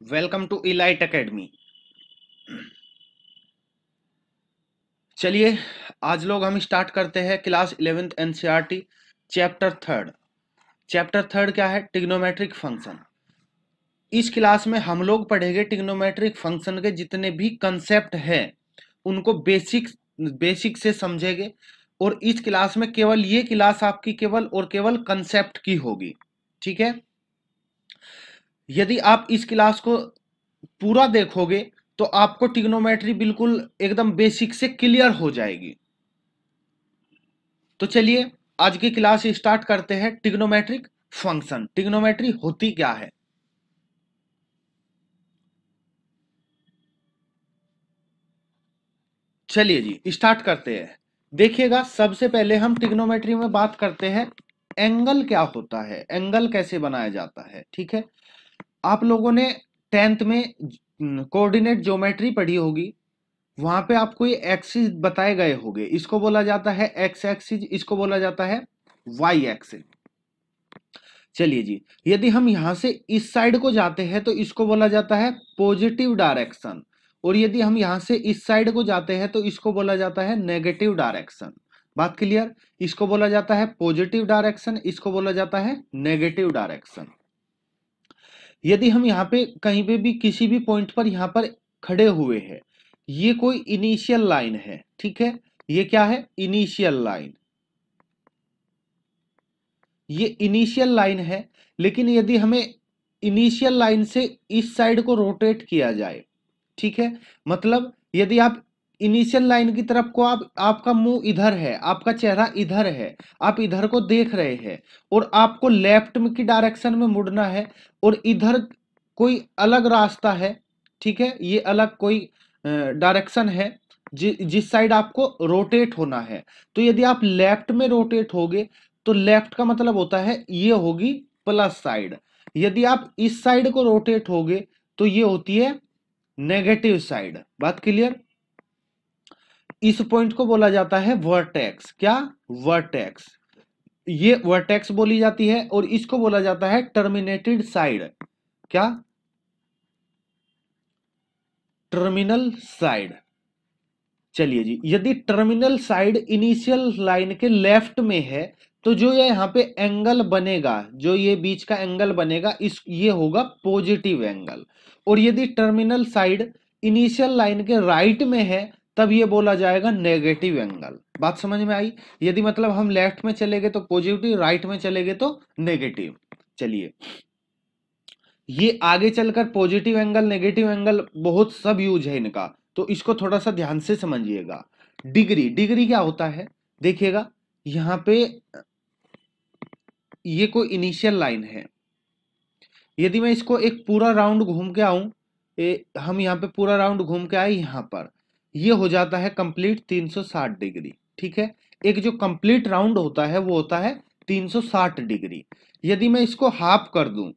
Welcome to elite academy चलिए, आज लोग हम स्टार्ट करते हैं class eleventh NCERT, chapter third. Chapter third क्या है? Trigonometric function. इस क्लास में हम लोग पढ़ेंगे टिग्नोमेट्रिक फ़ंक्शन के जितने भी कंसेप्ट हैं, उनको बेसिक बेसिक से समझेंगे और इस क्लास में केवल ये क्लास आपकी केवल और केवल कंसेप्ट की होगी। ठीक है? यदि आप इस क्लास को पूरा देखोगे तो आपको टिग्नोमेट्री बिल्कुल एकदम बेसिक से क्लियर हो जाएगी। तो चलिए, आज की क्लास स्टार्ट करते हैं टिग्नोमेट्रिक फ़ंक्शन टिग्नोमेट्री होती क्या है? चलिए जी स्टार्ट करते हैं। देखिएगा, सबसे पहले हम टिग्नोमेट्री में बात करते हैं एंगल क्या होता है? एंगल कैसे बनाया जाता है? ठीक है? आप लोगों ने टेंथ में कोऑर्डिनेट ज्योमेट्री पढ़ी होगी, वहाँ पे आपको ये एक्सिस बताए गए होंगे। इसको बोला जाता है एक्स एक्सिस, इसको बोला जाता है वाई एक्सिस। चलिए जी, यदि हम यहाँ से इस साइड को जाते हैं तो इसको बोला जाता है पॉजिटिव डायरेक्शन। और यदि हम यहाँ से इस साइड को जाते हैं तो इसको बोला जाता है नेगेटिव डायरेक्शन। बात क्लियर? इसको बोला जाता है पॉजिटिव डायरेक्शन, इसको बोला जाता है नेगेटिव डायरेक्शन। यदि हम यहाँ पे कहीं पे भी किसी भी पॉइंट पर यहाँ पर खड़े हुए हैं, ये कोई इनिशियल लाइन है, ठीक है? ये क्या है? इनिशियल लाइन ये इनिशियल लाइन है, लेकिन यदि हमें इनिशियल लाइन से इस साइड को रोटेट किया जाए, ठीक है? मतलब यदि आप इनिशियल लाइन की तरफ़ को आप आपका मुँह इधर है आपका चेहरा इधर है आप इधर को देख रहे हैं और आपको लेफ़्ट की डायरेक्शन में मुड़ना है और इधर कोई अलग रास्ता है ठीक है? ये अलग कोई डायरेक्शन है जि, जिस साइड आपको रोटेट होना है। तो यदि आप लेफ़्ट में रोटेट होगे तो लेफ़्ट का मतलब होता है ये होगी प्लस साइड। यदि आप इस साइड को रोटेट होगे तो ये होती है नेगेटिव साइड। बात क्लियर? इस पॉइंट को बोला जाता है वर्टेक्स। क्या? वर्टेक्स। ये वर्टेक्स बोली जाती है और इसको बोला जाता है टर्मिनेटेड साइड। क्या? Terminal side. चलिए जी, यदि टर्मिनल साइड इनिशियल लाइन के लेफ़्ट में है तो जो ये यहाँ पे एंगल बनेगा, जो ये बीच का एंगल बनेगा, इस, ये होगा पॉजिटिव एंगल। और यदि टर्मिनल साइड इनिशियल लाइन के राइट में है तब ये बोला जाएगा नेगेटिव एंगल बात समझ में आई? यदि मतलब हम लेफ़्ट में चले गए तो पॉजिटिव राइट में चले गए तो नेगेटिव चलिए। ये आगे चलकर पॉजिटिव एंगल नेगेटिव एंगल बहुत सब यूज़ है इनका। तो इसको थोड़ा सा ध्यान से समझिएगा। डिग्री डिग्री क्या होता है? देखिएगा, यहाँ पे ये कोई इनिशियल लाइन है। यदि मैं इसको एक पूरा राउंड घूम के आऊँ हम यहाँ पे पूरा राउंड घूम के आए यहाँ पर। ये हो जाता है कंप्लीट 360 डिग्री, ठीक है? एक जो कंप्लीट राउंड होता है, वो होता है 360 डिग्री। यदि मैं इसको हाफ़ कर दूँ,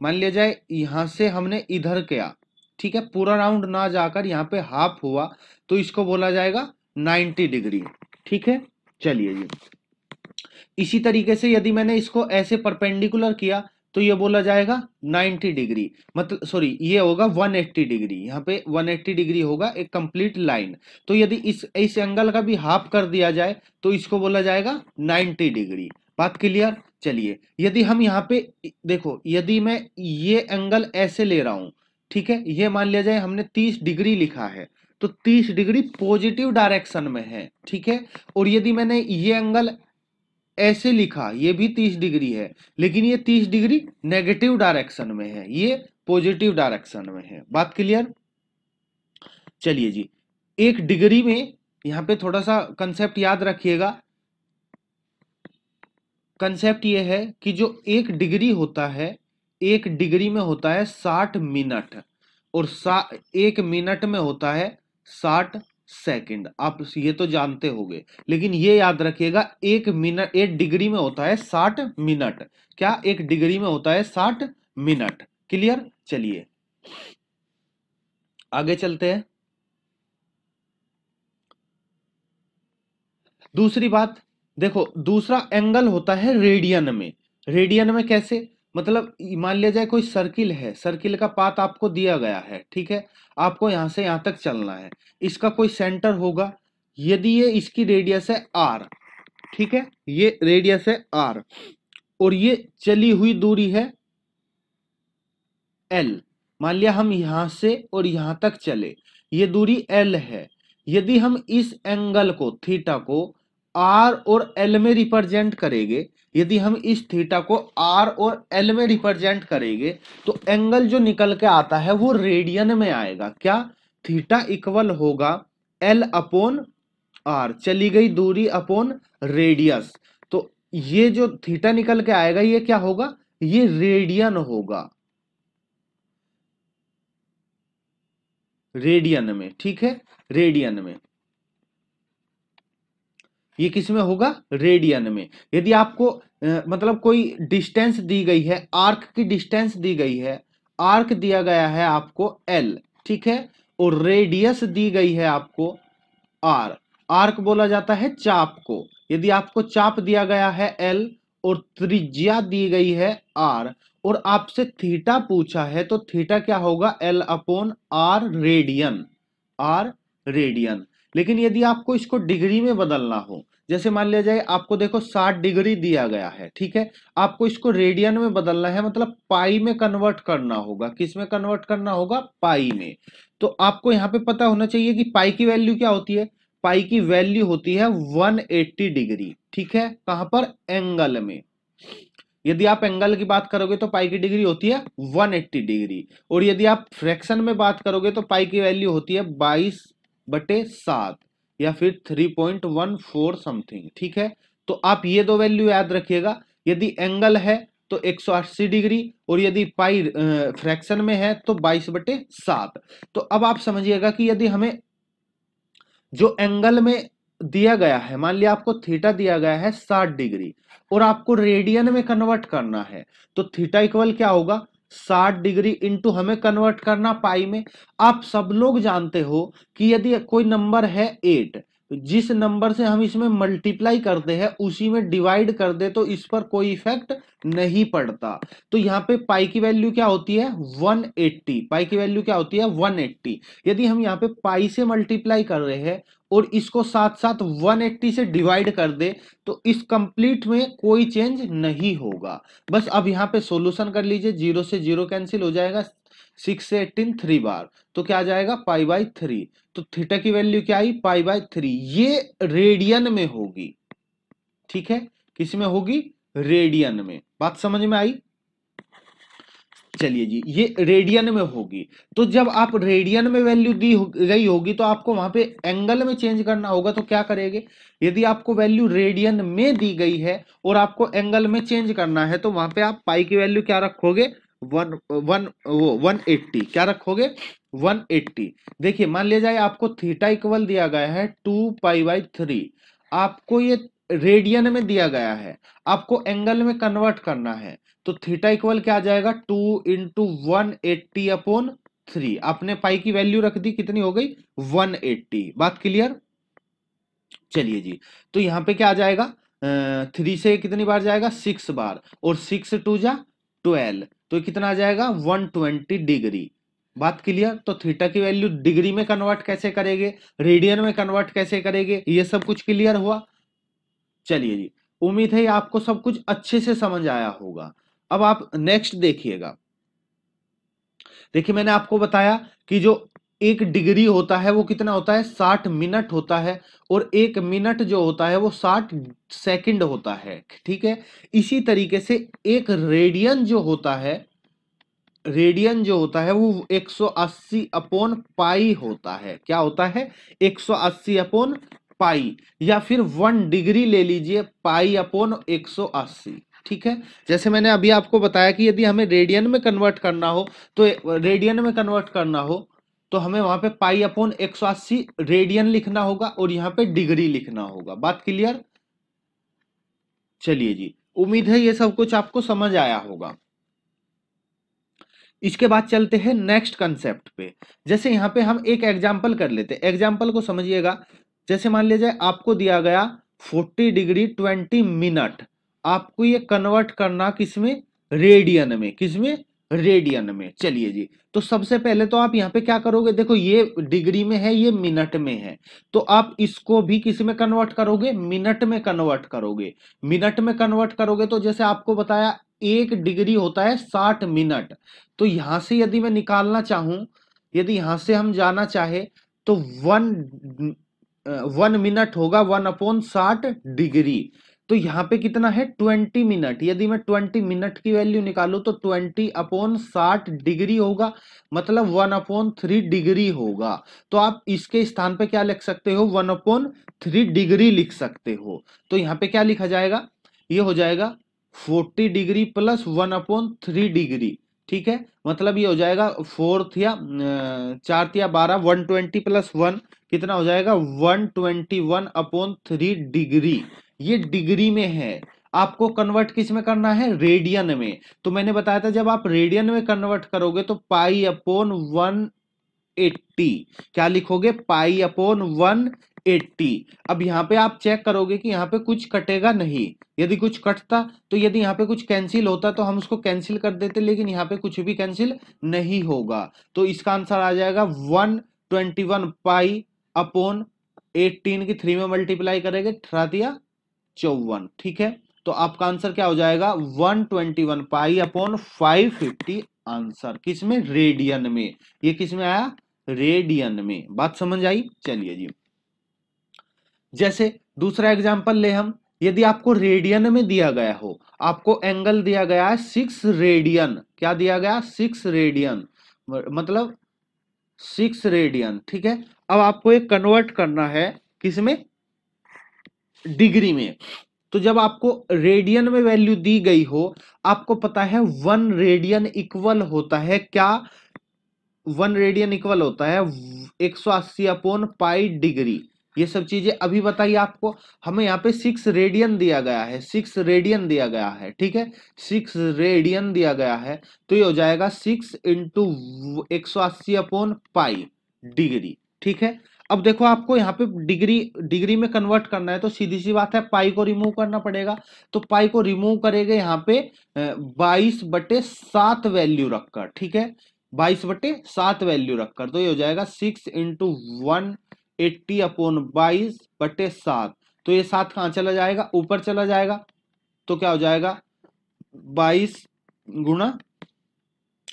मान लिया जाए यहाँ से हमने इधर किया, ठीक है? पूरा राउंड ना जाकर यहाँ पे हाफ़ हुआ तो इसको बोला जाएगा 90 डिग्री, ठीक है? चलिए जी। इसी तरीके से यदि मैंने इसको ऐसे परपेंडिकुलर किया तो ये बोला जाएगा 90 डिग्री मतलब सॉरी, ये होगा 180 डिग्री, यहाँ पे 180 डिग्री होगा एक कंप्लीट लाइन। तो यदि इस इस एंगल का भी हाफ़ कर दिया जाए तो इसको बोला जाएगा 90 डिग्री। बात क्लियर? चलिए, यदि हम यहाँ पे, देखो, यदि मैं ये एंगल ऐसे ले रहा हूँ, ठीक है, ये मान लिया जाए हमने 30 डिग्री लिखा है तो 30 डिग्री पॉजिटिव डायरेक्शन में है, ठीक है? और यदि मैंने ये एंगल ऐसे लिखा, ये भी तीस डिग्री है, लेकिन ये तीस डिग्री नेगेटिव डायरेक्शन में है, ये पॉजिटिव डायरेक्शन में है। बात क्लियर चलिए जी, एक डिग्री में यहाँ पे थोड़ा सा कंसेप्ट याद रखिएगा। कंसेप्ट ये है कि जो एक डिग्री होता है, एक डिग्री में होता है साठ मिनट, और सा, एक मिनट में होता है साठ सेकंड। आप ये तो जानते होंगे, लेकिन ये याद रखिएगा, एक मिनट एक डिग्री में होता है साठ मिनट। क्या एक डिग्री में होता है साठ मिनट? क्लियर? चलिए। आगे चलते हैं। दूसरी बात, देखो, दूसरा एंगल होता है रेडियन में। रेडियन में कैसे? मतलब मान लिया जाए कोई सर्किल है, सर्किल का पाथ आपको दिया गया है, ठीक है? आपको यहाँ से यहाँ तक चलना है। इसका कोई सेंटर होगा? यदि ये इसकी रेडियस है आर ठीक है? ये रेडियस है आर और ये चली हुई दूरी है एल मान लिया हम यहाँ से और यहाँ तक चले, ये दूरी एल है। यदि हम इस एंगल को थीटा को आर और एल में रिप्रेजेंट करेंगे यदि हम इस थीटा को आर और एल में रिप्रेजेंट करेंगे तो एंगल जो निकल के आता है वो रेडियन में आएगा। क्या? थीटा इक्वल होगा एल अपोन आर चली गई दूरी अपोन रेडियस तो ये जो थीटा निकल के आएगा, ये क्या होगा? ये रेडियन होगा। रेडियन में, ठीक है? रेडियन में। ये किसमें होगा? रेडियन में। यदि आपको मतलब कोई डिस्टेंस दी गई है आर्क की डिस्टेंस दी गई है आर्क दिया गया है आपको एल ठीक है? और रेडियस दी गई है आपको आर आर्क बोला जाता है चाप को। यदि आपको चाप दिया गया है एल और त्रिज्या दी गई है आर और आपसे थीटा पूछा है तो थीटा क्या होगा? L upon R radian R radian लेकिन यदि आपको इसको डिग्री में बदलना हो जैसे मान लिया जाए, आपको देखो 60 डिग्री दिया गया है, ठीक है? आपको इसको रेडियन में बदलना है मतलब पाई में कन्वर्ट करना होगा। किसमें कन्वर्ट करना होगा? पाई में। तो आपको यहाँ पे पता होना चाहिए कि पाई की वैल्यू क्या होती है? पाई की वैल्यू होती है 180 डिग्री, ठीक है? कहाँ पर? एंगल में। यदि आप एंगल की बात करोगे तो पाई की डिग्री होती है 180 डिग्री, और यदि आप फ्रैक्शन में बात करोगे तो पाई की वैल्यू होती है 22 बटे सात। या फिर 3.14 समथिंग ठीक है? तो आप ये दो वैल्यू याद रखिएगा। यदि एंगल है तो 180 डिग्री, और यदि पाई फ्रैक्शन में है तो 22 बटे सात। तो अब आप समझिएगा कि यदि हमें जो एंगल में दिया गया है, मान लिया आपको थीटा दिया गया है 60 डिग्री, और आपको रेडियन में कन्वर्ट करना है तो थीटा इक्वल क्या होगा? 60 डिग्री इंटू हमें कन्वर्ट करना पाई में। आप सब लोग जानते हो कि यदि कोई नंबर है एट जिस नंबर से हम इसमें मल्टीप्लाई करते हैं, उसी में डिवाइड कर दे तो इस पर कोई इफ़ेक्ट नहीं पड़ता। तो यहाँ पे पाई की वैल्यू क्या होती है? 180 पाई की वैल्यू क्या होती है? 180 यदि हम यहाँ पे पाई से मल्टीप्लाई कर रहे हैं और इसको साथ साथ 180 से डिवाइड कर दे तो इस कंप्लीट में कोई चेंज नहीं होगा। बस अब यहाँ पे सॉल्यूशन कर लीजिए ज़ीरो से ज़ीरो कैंसिल हो जाएगा सिक्स से एटीन थ्री बार तो क्या आ जाएगा? पाई बाई थ्री तो थीटा की वैल्यू क्या आई? पाई बाई थ्री ये रेडियन में होगी। ठीक है? किसमें होगी? रेडियन में। बात समझ में आई? चलिए जी ये रेडियन में होगी। तो जब आप रेडियन में वैल्यू दी हो, गई होगी तो आपको वहाँ पे एंगल में चेंज करना होगा तो क्या करेंगे? यदि आपको वैल्यू रेडियन में दी गई है और आपको एंगल में चेंज करना है तो वहाँ पे आप पाई की वैल्यू क्या रखोगे? वन वन वो वन एट्टी क्या रखोगे? वन एट्टी देखिए मान लिया जाए आपको थीटा इक्वल दिया गया है टू पाई बाई थ्री आपको ये रेडियन में दिया गया है। आपको एंगल में कन्वर्ट करना है। तो थीटा इक्वल क्या आ जाएगा? Two into one eighty upon three. आपने पाई की वैल्यू रख दी, कितनी हो गई? One eighty. बात क्लियर? चलिए जी। तो यहाँ पे क्या आ जाएगा? थ्री से कितनी बार जाएगा? सिक्स बार। और सिक्स टू जा ट्वेल्व। तो कितना आ जाएगा? One twenty degree. बात क्लियर? तो थीटा की वैल्यू डिग्री में कन्वर्ट कैसे करेंगे? रेडियन में कन्वर्ट कैसे करेंगे? ये सब कुछ क्लियर हुआ? चलिए जी। उम्मीद है आपको सब कुछ अच्छे से समझ आया होगा। अब आप नेक्स्ट देखिएगा। देखिए, मैंने आपको बताया कि जो एक डिग्री होता है, वो कितना होता है? साठ मिनट होता है और एक मिनट जो होता है, वो साठ सेकंड होता है, ठीक है? इसी तरीके से एक रेडियन जो होता है, रेडियन जो होता है, वो 180 अपोन पाई होता है। क्या होता है? 180 अपोन पाई या फिर वन डिग्री ले लीजिए, पाई अपोन 180 ठीक है? जैसे मैंने अभी आपको बताया कि यदि हमें रेडियन में कन्वर्ट करना हो तो रेडियन में कन्वर्ट करना हो तो हमें वहाँ पे पाई अपॉन एक रेडियन लिखना होगा और यहाँ पे डिग्री लिखना होगा। बात क्लियर चलिए जी, उम्मीद है ये सब कुछ आपको समझ आया होगा। इसके बाद चलते हैं नेक्स्ट कंसेप्ट पे। जैसे यहाँ पे हम एक एग्ज़ाम्पल कर लेते हैं। एग्जांपल को समझिएगा। जैसे मान लीजिए आपको दिया गया 40 डिग्री 20 मिनट आपको ये कन्वर्ट करना किसमें? रेडियन में। किसमें? रेडियन में। चलिए जी। तो सबसे पहले तो आप यहाँ पे क्या करोगे? देखो, ये डिग्री में है, ये मिनट में है। तो आप इसको भी किसमें कन्वर्ट करोगे? मिनट में कन्वर्ट करोगे। मिनट में कन्वर्ट करोगे तो जैसे आपको बताया, एक डिग्री होता है साठ मिनट तो यहाँ से यदि मैं निकालना चाहूँ, यदि यहाँ से हम जाना चाहे तो वन वन मिनट होगा वन अपॉन साठ डिग्री तो यहाँ पे कितना है? Twenty minute. यदि मैं ट्वेंटी मिनट की वैल्यू निकालू तो ट्वेंटी अपॉन साठ डिग्री होगा मतलब वन अपॉन थ्री डिग्री होगा। तो आप इसके स्थान पे क्या लिख सकते हो? वन अपॉन थ्री डिग्री लिख सकते हो। तो यहाँ पे क्या लिखा जाएगा? ये हो जाएगा forty degree plus one upon three degree. ठीक है? मतलब ये हो जाएगा फोर्थ या चार या बारह, वन ट्वेंटी प्लस वन, कितना हो जाएगा? One twenty one upon three degree. ये डिग्री में है। आपको कन्वर्ट किसमें करना है? रेडियन में। तो मैंने बताया था, जब आप रेडियन में कन्वर्ट करोगे तो पाई अपोन वन एट्टी। क्या लिखोगे? Pi upon one eighty. अब यहाँ पे आप चेक करोगे कि यहाँ पे कुछ कटेगा नहीं। यदि कुछ कटता तो यदि यहाँ पे कुछ कैंसिल होता तो हम उसको कैंसिल कर देते, लेकिन यहाँ पे कुछ भी कैंसिल नहीं होगा। तो इसका आंसर आ जाएगा one twenty one pi upon eighteen की थ्री में मल्टीप्लाई करेंगे ठरा दिया चौवन, ठीक है? तो आपका आंसर क्या हो जाएगा? One twenty one pi upon five answer. किसमें? रेडियन में। ये किसमें आया? रेडियन में। बात समझ आई? चलिए जी। जैसे दूसरा एग्जांपल ले हम। यदि आपको रेडियन में दिया गया हो, आपको एंगल दिया गया है सिक्स रेडियन क्या दिया गया? सिक्स रेडियन मतलब सिक्स रेडियन ठीक है? अब आपको एक कन्वर्ट करना है किसमें डिग्री में। तो जब आपको रेडियन में वैल्यू दी गई हो, आपको पता है वन रेडियन इक्वल होता है क्या? वन रेडियन इक्वल होता है एक सौ अस्सी अपोन पाई डिग्री। ये सब चीज़ें अभी बताइए आपको। हमें यहाँ पे सिक्स रेडियन दिया गया है, सिक्स रेडियन दिया गया है, ठीक है? सिक्स रेडियन दिया गया है तो ये हो जाएगा सिक्स इंटू एक सौ अस्सी अपोन पाई डिग्री, ठीक है? अब देखो आपको यहाँ पे डिग्री डिग्री में कन्वर्ट करना है तो सीधी सी बात है पाई को रिमूव करना पड़ेगा। तो पाई को रिमूव करेंगे यहाँ पे बाईस बटे सात वैल्यू रखकर, ठीक है? बाईस बटे सात वैल्यू रखकर तो ये हो जाएगा six into one eighty upon बाईस बटे सात। तो ये सात कहाँ चला जाएगा? ऊपर चला जाएगा। तो क्या हो जाएगा? बाईस गुणा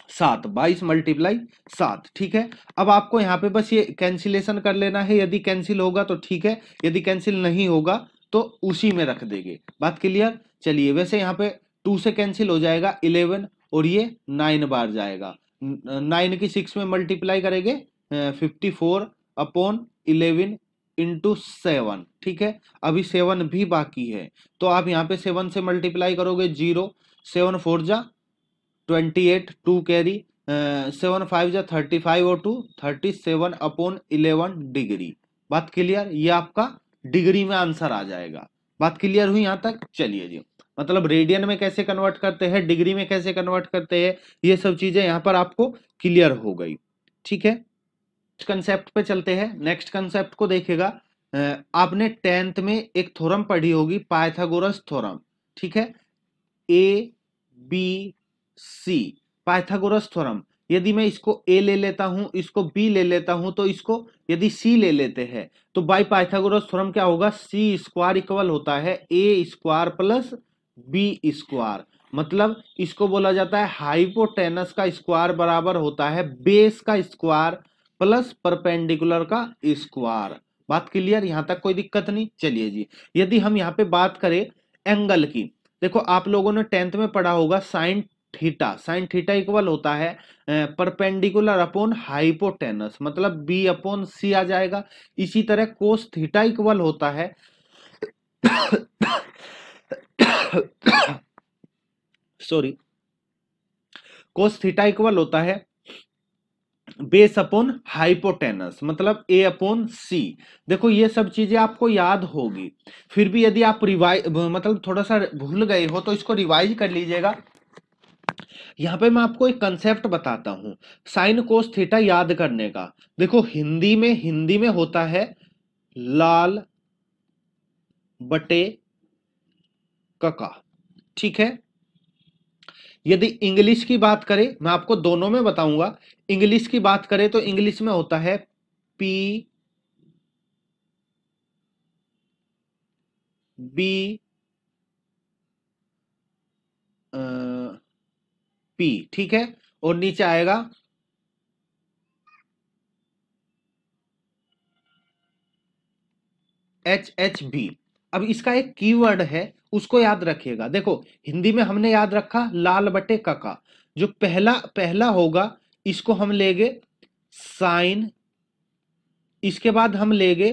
सात, बाईस मल्टीप्लाई सात, ठीक है? अब आपको यहाँ पे बस ये कैंसिलेशन कर लेना है। यदि कैंसिल होगा तो ठीक है, यदि कैंसिल नहीं होगा तो उसी में रख देंगे। बात क्लियर चलिए, वैसे यहाँ पे टू से कैंसिल हो जाएगा इलेवन और ये नाइन बार जाएगा। नाइन की सिक्स में मल्टीप्लाई करेंगे fifty four upon eleven into seven ठीक है? अभी सेवन भी बाकी है। तो आप यहाँ पे सेवन से मल्टीप्लाई करोगे ज़ीरो सेवन फोर जा twenty eight, two carry seven five जा थर्टी फाइव और two, thirty seven upon eleven degree. बात क्लियर? ये आपका डिग्री में आंसर आ जाएगा। बात क्लियर हुई यहाँ तक? चलिए जी। मतलब रेडियन में कैसे कन्वर्ट करते हैं, डिग्री में कैसे कन्वर्ट करते हैं, ये सब चीज़ें यहाँ पर आपको क्लियर हो गई। ठीक है? कंसेप्ट पे चलते हैं। नेक्स्ट कंसेप्ट को देखेगा आपने टेंथ में एक थोरम पढ़ी होगी, पाइथागोरस थोरम ठीक है? A, B C, Pythagoras theorem. यदि मैं इसको ए ले लेता हूँ, इसको बी ले लेता हूँ तो इसको यदि सी ले लेते हैं तो बाई पाइथागोरस थ्योरम क्या होगा? सी स्क्वायर इक्वल होता है A square plus B square. मतलब इसको बोला जाता है हाइपोटेनस का स्क्वायर बराबर होता है बेस का स्क्वायर प्लस परपेंडिकुलर का स्क्वायर। बात क्लियर? यहाँ तक कोई दिक्कत नहीं? चलिए जी। यदि हम यहाँ पे बात करें एंगल की, देखो आप लोगों ने टेंथ में पढ़ा होगा sine theta, sine theta equal होता है परपेंडिकुलर अपॉन हाइपोटेनस मतलब बी अपॉन सी आ जाएगा। इसी तरह कोस थीटा इक्वल होता है। सॉरी कोस थीटा इक्वल होता है बेस अपॉन हाइपोटेनस मतलब ए अपॉन सी देखो, ये सब चीज़ें आपको याद होगी। फिर भी यदि आप रिवाइज मतलब थोड़ा सा भूल गए हो तो इसको रिवाइज कर लीजिएगा। यहाँ पे मैं आपको एक कंसेप्ट बताता हूँ। साइन कोस थीटा याद करने का। देखो, हिंदी में हिंदी में होता है लाल बटे कका। ठीक है? यदि इंग्लिश की बात करें, मैं आपको दोनों में बताऊँगा। इंग्लिश की बात करें तो इंग्लिश में होता है पी बी पी ठीक है? और नीचे आएगा एच एच बी अब इसका एक कीवर्ड है, उसको याद रखिएगा। देखो, हिंदी में हमने याद रखा लाल बटे कका जो पहला पहला होगा, इसको हम लेंगे साइन। इसके बाद हम लेंगे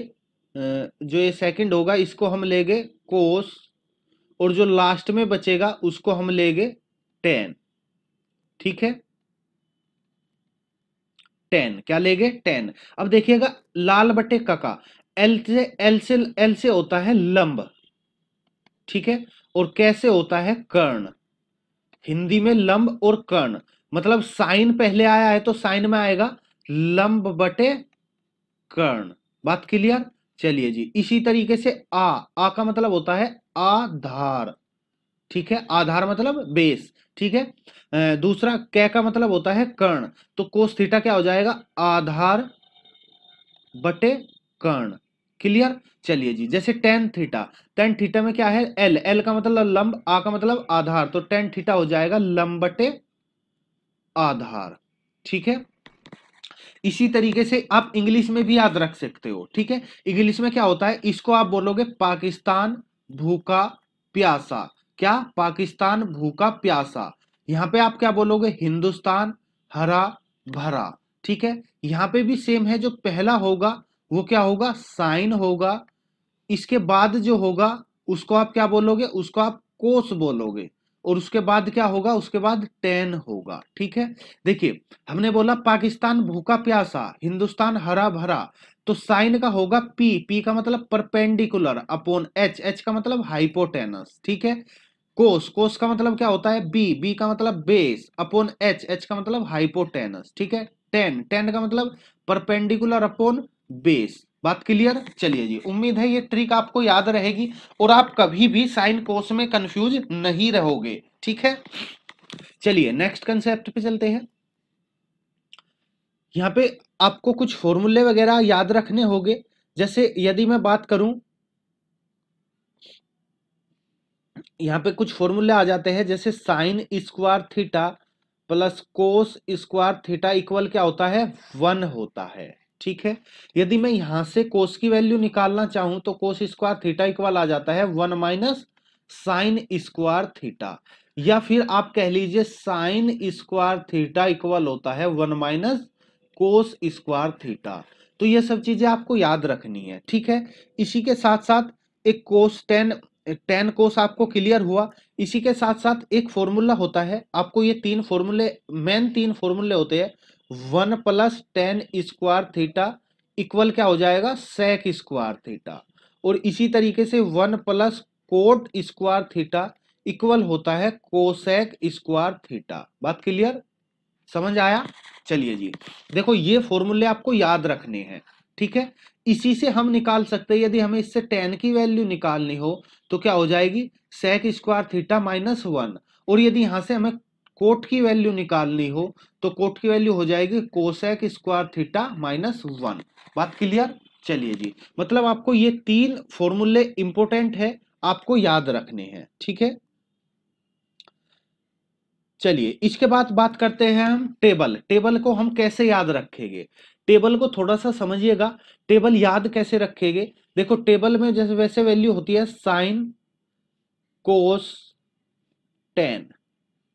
जो ये सेकंड होगा, इसको हम लेंगे कोस। और जो लास्ट में बचेगा, उसको हम लेंगे टेन ठीक है? टेन क्या लेंगे टेन अब देखिएगा, लाल बटे कका एल से एल से एल से होता है लंब। ठीक है? और कैसे होता है कर्ण? हिंदी में लंब और कर्ण। मतलब साइन पहले आया है तो साइन में आएगा लंब बटे कर्ण। बात क्लियर? चलिए जी, इसी तरीके से आ। आ का मतलब होता है आधार। ठीक है? आधार मतलब बेस ठीक है? दूसरा कै का मतलब होता है कर्ण तो कोस थीटा क्या हो जाएगा? आधार बटे कर्ण क्लियर चलिए जी, जैसे टेन थीटा टेन थीटा में क्या है? एल एल का मतलब लंब, आ का मतलब आधार तो टेन थीटा हो जाएगा लंब बटे आधार, ठीक है? इसी तरीके से आप इंग्लिश में भी याद रख सकते हो, ठीक है? इंग्लिश में क्या होता है? इसको आप बोलोगे पाकिस्तान भूखा प्यासा। क्या पाकिस्तान भूखा प्यासा? यहाँ पे आप क्या बोलोगे? हिंदुस्तान हरा भरा। ठीक है? यहाँ पे भी सेम है, जो पहला होगा, वो क्या होगा? साइन होगा। इसके बाद जो होगा, उसको आप क्या बोलोगे? उसको आप कोस बोलोगे। और उसके बाद क्या होगा? उसके बाद टेन होगा। ठीक है? देखिए, हमने बोला पाकिस्तान भूखा प्यासा, हिंदुस्तान हरा भरा तो साइन का होगा पी पी का मतलब परपेंडिकुलर अपॉन एच एच का मतलब हाइपोटेनस ठीक है? कोस कोस का मतलब क्या होता है? बी बी का मतलब बेस अपॉन एच एच का मतलब हाइपोटेनस ठीक है? टेन टेन का मतलब परपेंडिकुलर अपॉन बेस बात क्लियर चलिए जी, उम्मीद है ये ट्रिक आपको याद रहेगी और आप कभी भी साइन कोस में कंफ्यूज नहीं रहोगे, ठीक है? चलिए नेक्स्ट कंसेप्ट पे चलते हैं। यहाँ पे आपको कुछ फॉर्मूले वगैरह याद रखने होंगे। जैसे यदि मैं बात करूँ यहाँ पे कुछ फॉर्मूले आ जाते हैं, जैसे sine square theta plus cos square theta equal क्या होता है? वन होता है, ठीक है? यदि मैं यहाँ से कोस की वैल्यू निकालना चाहूँ तो कोस स्क्वायर थीटा इक्वल आ जाता है one minus sine square theta या फिर आप कह लीजिए साइन स्क्वायर थीटा इक्वल होता है one minus cos square theta तो ये सब चीज़ें आपको याद रखनी है, ठीक है? इसी के साथ साथ एक कोस टेन टेन कोस आपको क्लियर हुआ। इसी के साथ साथ एक फॉर्मूला होता है। आपको ये तीन फॉर्मूले, मेन तीन फॉर्मूले होते हैं। One plus tan square theta equal क्या हो जाएगा? Sec square theta. और इसी तरीके से one plus cot square theta equal होता है कोसेक स्क्वायर थीटा। बात क्लियर? समझ आया? चलिए जी। देखो, ये फॉर्मूले आपको याद रखने हैं। ठीक है? इसी से हम निकाल सकते हैं, यदि हमें इससे टेन की वैल्यू निकालनी हो तो क्या हो जाएगी? Sec square theta minus one और यदि यहाँ से हमें कोट की वैल्यू निकालनी हो तो कोट की वैल्यू हो जाएगी cosec square theta minus one बात क्लियर चलिए जी। मतलब आपको ये तीन फॉर्मूले इंपोर्टेंट है, आपको याद रखने हैं, ठीक है? चलिए, इसके बाद बात करते हैं हम टेबल टेबल को हम कैसे याद रखेंगे? टेबल को थोड़ा सा समझिएगा। टेबल याद कैसे रखेंगे? देखो, टेबल में जैसे वैसे वैल्यू होती है sine cos tan.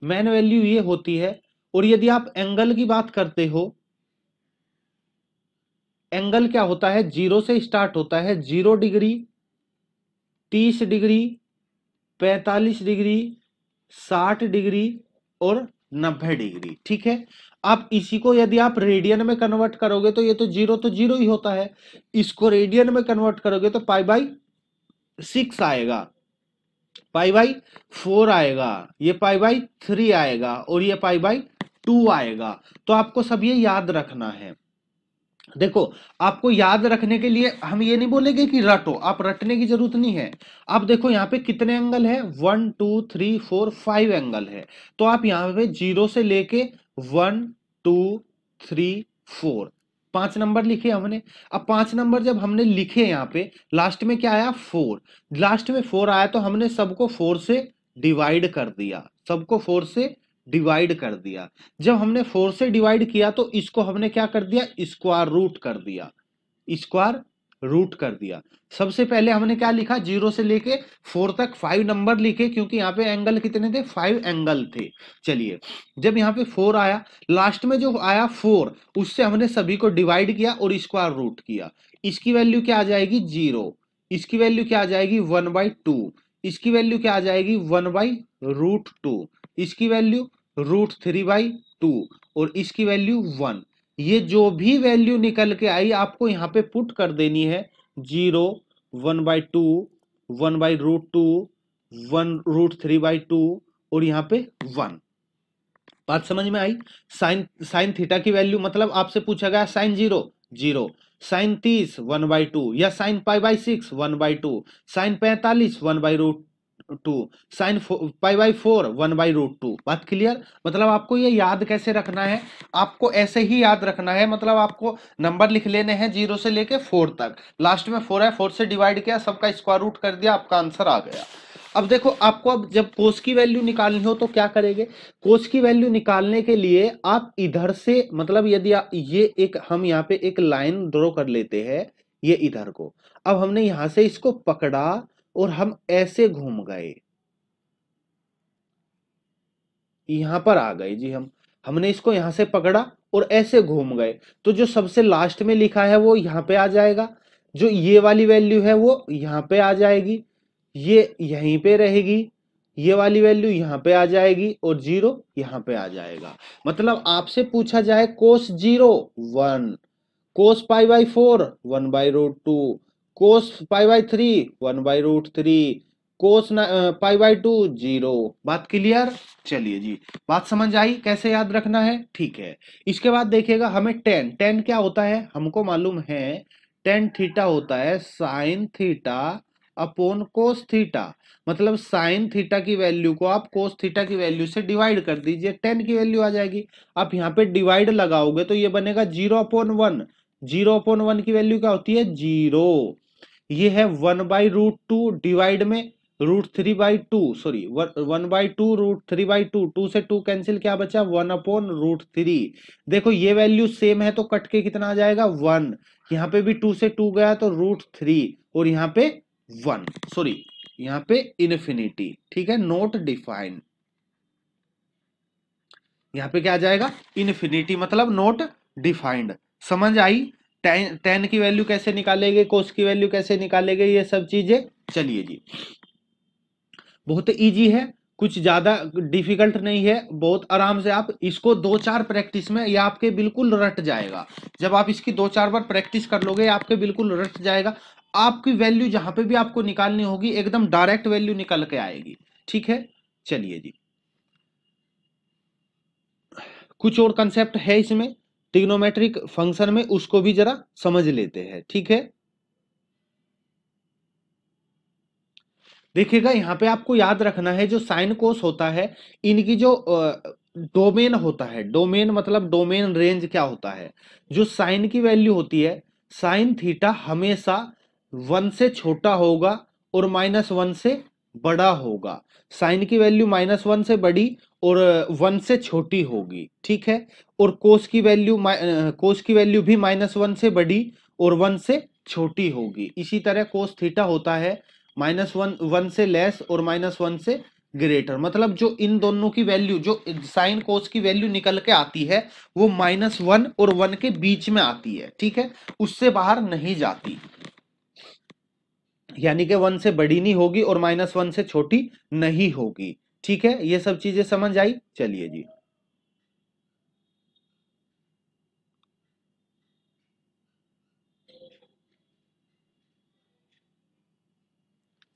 Main value ये होती है। और यदि आप एंगल की बात करते हो, एंगल क्या होता है? ज़ीरो से स्टार्ट होता है। ज़ीरो डिग्री, तीस डिग्री, पैतालीस डिग्री, साठ डिग्री और नब्बे डिग्री। ठीक है? आप इसी को यदि आप रेडियन में कन्वर्ट करोगे तो ये तो ज़ीरो तो ज़ीरो ही होता है। इसको रेडियन में कन्वर्ट करोगे तो पाई बाई सिक्स आएगा। पाई बाई फोर आएगा। ये पाई बाई थ्री आएगा और ये पाई बाई टू आएगा। तो आपको सब ये याद रखना है। देखो, आपको याद रखने के लिए हम ये नहीं बोलेंगे कि रटो, आप रटने की ज़रूरत नहीं है। आप देखो यहाँ पे कितने एंगल है? One two three four five angle है। तो आप यहाँ पे ज़ीरो से लेके वन, टू, थ्री, फोर। पाँच नंबर लिखे हमने। अब पाँच नंबर जब हमने लिखे यहाँ पे, लास्ट में क्या आया? फोर। लास्ट में फोर आया तो हमने सबको फोर से डिवाइड कर दिया। सबको फोर से डिवाइड कर दिया। जब हमने फोर से डिवाइड किया तो इसको हमने क्या कर दिया? स्क्वायर रूट कर दिया। स्क्वायर रूट कर दिया। सबसे पहले हमने क्या लिखा? ज़ीरो से लेके फोर तक फाइव नंबर लिखे, क्योंकि यहाँ पे एंगल कितने थे? फाइव एंगल थे। चलिए, जब यहाँ पे फोर आया लास्ट में जो आया फोर उससे हमने सभी को डिवाइड किया और स्क्वायर रूट किया। इसकी वैल्यू क्या आ जाएगी? ज़ीरो इसकी वैल्यू क्या आ जाएगी? वन बाई टू इसकी वैल्यू क्या आ जाएगी? वन बाई रूट टू इसकी value root three by two और इसकी वैल्यू वन ये जो भी वैल्यू निकल के आई, आपको यहाँ पे पुट कर देनी है। Zero one by two one by root two one root three by two और यहाँ पे वन बात समझ में आई? साइन साइन थीटा की वैल्यू मतलब आपसे पूछा गया साइन ज़ीरो ज़ीरो साइन तीस वन बाई टू या sine pi by six one by two sine पैंतालीस one by root two sine pi by four one by root two बात clear मतलब आपको ये याद कैसे रखना है? आपको ऐसे ही याद रखना है मतलब आपको नंबर लिख लेने हैं ज़ीरो से लेके फोर तक। लास्ट में फोर है फोर से डिवाइड किया, सबका स्क्वायर रूट कर दिया, आपका आंसर आ गया। अब देखो, आपको अब जब कोस की वैल्यू निकालनी हो तो क्या करेंगे? कोस की वैल्यू निकालने के लिए आप इधर से मतलब यदि ये एक, हम यहाँ पे एक लाइन ड्रॉ कर लेते हैं, ये इधर को। अब हमने यहाँ से इसको पकड़ा और हम ऐसे घूम गए। यहाँ पर आ गए जी हम। हमने इसको यहाँ से पकड़ा और ऐसे घूम गए। तो जो सबसे लास्ट में लिखा है वो यहाँ पे आ जाएगा। जो ये वाली वैल्यू है वो यहाँ पे आ जाएगी। ये यहीं पे रहेगी। ये वाली वैल्यू यहाँ पे आ जाएगी और ज़ीरो यहाँ पे आ जाएगा। मतलब आपसे पूछा जाए cos zero one cos pi by four one by root two cos pi by three, one by root three, cos pi by two, zero. बात क्लियर? चलिए जी। बात समझ आई? कैसे याद रखना है? ठीक है। इसके बाद देखिएगा, हमें टेन टेन क्या होता है? हमको मालूम है, टेन थीटा होता है sine theta upon cos theta. मतलब साइन थीटा की वैल्यू को आप कोस थीटा की वैल्यू से डिवाइड कर दीजिए, टेन की वैल्यू आ जाएगी। आप यहाँ पे डिवाइड लगाओगे तो ये बनेगा zero upon one. Zero upon one की वैल्यू क्या होती है? ज़ीरो। ये है one by root two divide में root three by two sorry one by two root three by two two से टू कैंसिल क्या बचा? One upon root three. देखो, ये वैल्यू सेम है तो कट के कितना आ जाएगा? वन। यहाँ पे भी टू से टू गया तो रूट थ्री और यहाँ पे वन। सॉरी यहाँ पे इन्फिनिटी ठीक है नोट डिफाइंड यहाँ पे क्या आ जाएगा? इन्फिनिटी मतलब नोट डिफाइंड समझ आई? टेन की वैल्यू कैसे निकालेंगे, कोस की वैल्यू कैसे निकालेंगे, ये सब चीज़ें। चलिए जी। बहुत इजी है, कुछ ज़्यादा डिफ़िकल्ट नहीं है, बहुत आराम से आप इसको दो चार प्रैक्टिस में ये आपके बिल्कुल रट जाएगा। जब आप इसकी दो चार बार प्रैक्टिस कर लोगे आपके बिल्कुल रट जाएगा। आपकी वैल्यू जहाँ पे भी आपको निकालनी होगी, एकदम डायरेक्ट वैल्यू निकल के आएगी। ठीक है? चलिए जी। कुछ और कंसेप्ट है इसमें? टिग्नोमेट्रिक फ़ंक्शन में उसको भी जरा समझ लेते हैं, ठीक है? देखिएगा, यहाँ पे आपको याद रखना है, जो साइन कोस होता है, इनकी जो डोमेन होता है, डोमेन मतलब डोमेन रेंज क्या होता है? जो साइन की वैल्यू होती है, साइन थीटा हमेशा वन से छोटा होगा और माइनस वन से बड़ा होगा। साइन की वैल्यू माइनस वन से बड़ी और वन से छोटी होगी, ठीक है? और कोस की वैल्यू कोस की वैल्यू भी माइनस वन से बड़ी और वन से छोटी होगी। इसी तरह कोस थीटा होता है माइनस वन वन से लेस और माइनस वन से ग्रेटर मतलब जो इन दोनों की वैल्यू जो साइन कोस की वैल्यू निकल के आती है, वो माइनस वन और वन के बीच में आती है, ठीक है? उससे बाहर नहीं जाती। यानी कि वन से बड़ी नहीं होगी और माइनस वन से छोटी नहीं होगी। ठीक है, ये सब चीज़ें समझ आई? चलिए जी।